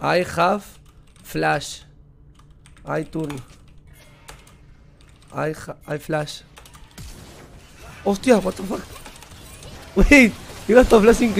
I have flash. I turn. I, ha I flash. Hostia, what the fuck. Wait, he gastó flash sin.